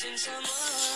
since I'm on